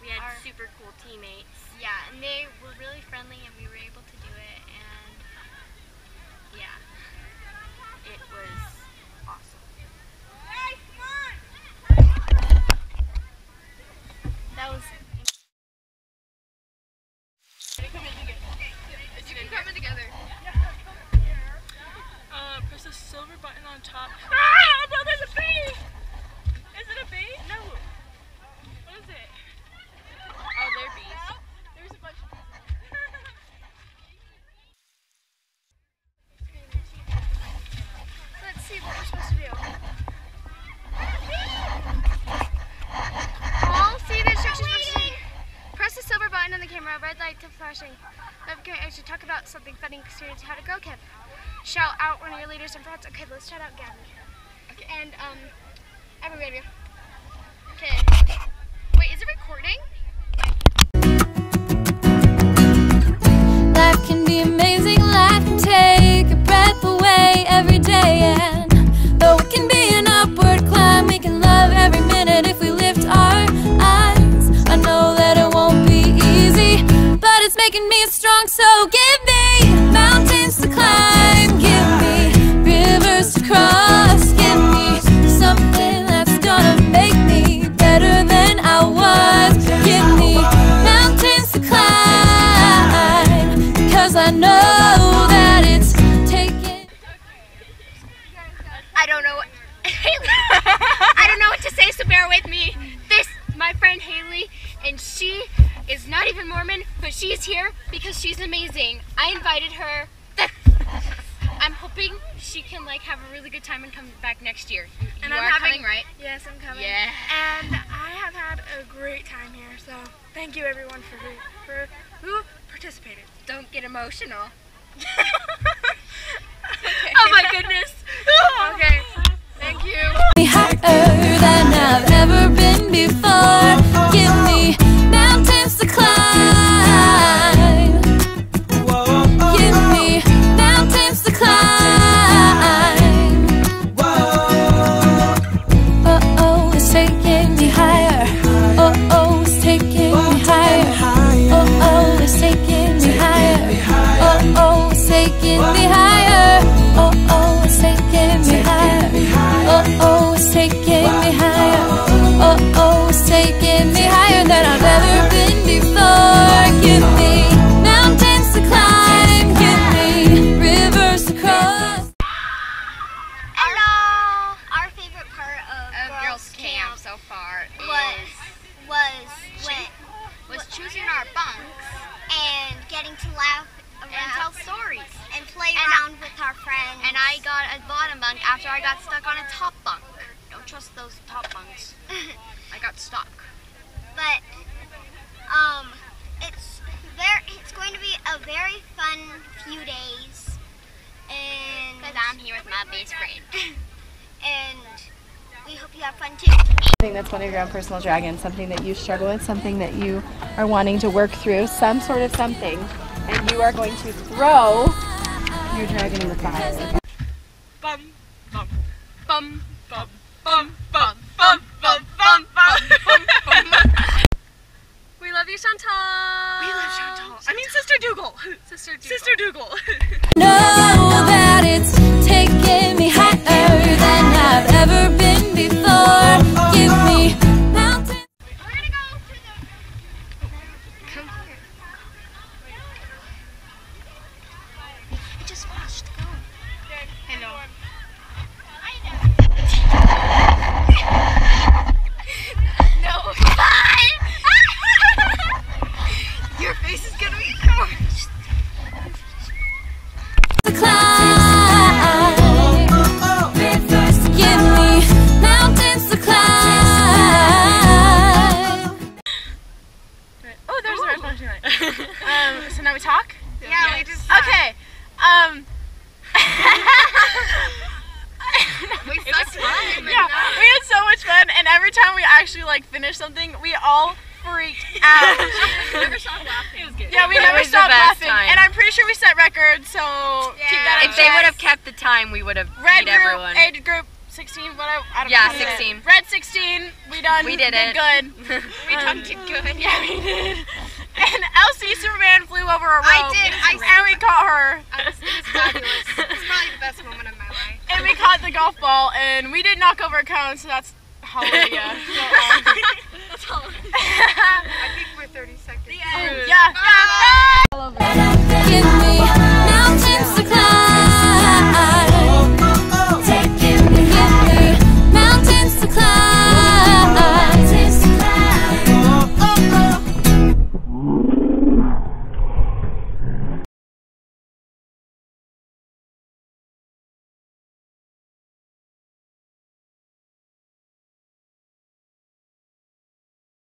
We had Our- super cool teammates. yeah, and they were really friendly, and we were able to do it, and yeah, It was awesome. that was. coming together. Yeah, come here. Uh, press the silver button on top. Ah, no, there's a bee! Is it a bee? No. What is it? Oh, they're bees. There's a bunch of Let's see to see the instructions to. Press the silver button on the camera, red light to flashing. Okay, I should talk about something funny experience how to grow camp. Shout out one of your leaders and friends. Okay, let's shout out Gabby. Okay, and um, everybody. Okay. Wait, is it recording? Life can be amazing, So give me mountains to climb, give me rivers to cross, give me something that's gonna make me better than I was. Give me mountains to climb, because I know that it's taking. I don't know what I don't know what to say, so bear with me. This my friend Haley, and she is not even Mormon, but she's here because she's amazing. I invited her. I'm hoping she can like have a really good time and come back next year. And you I'm are having- coming, right? Yes, I'm coming. Yeah. And I have had a great time here, so thank you everyone for who, for who participated. Don't get emotional. Oh my goodness. okay. Thank you. higher than I've ever been before. So far was was when was choosing our bunks and getting to laugh and tell stories. and play And around with our friends. And I got a bottom bunk after I got stuck on a top bunk. Don't trust those top bunks. I got stuck. but um, it's very it's going to be a very fun few days, and Because I'm here with my best friend. and we hope you have fun too. Something that's one of your own personal dragons, something that you struggle with, something that you are wanting to work through, some sort of something, and you are going to throw your dragon in the fire. bum, bum, bum, bum, bum, bum, bum, bum, bum, bum, bum, bum. We love you, Chantal. We love Chantal. I mean, Sister Dougal. Sister Dougal. Sister Dougal. Actually like finished something, we all freaked out. Never stopped laughing. It was good. yeah, we It never stopped laughing, time. and I'm pretty sure we set records. So keep that in If they would have kept the time, we would have Red beat group, everyone. age group, 16. What I, I don't Yeah, know. 16. Red 16. We done. We did it. Good. We done did good. Yeah, we did. And Elsie Superman flew over a rope. I did. I- and we caught her. I was, it was fabulous. It's probably the best moment of my life. And we caught the golf ball, and we did knock over a cone, so that's hallelujah. So, um,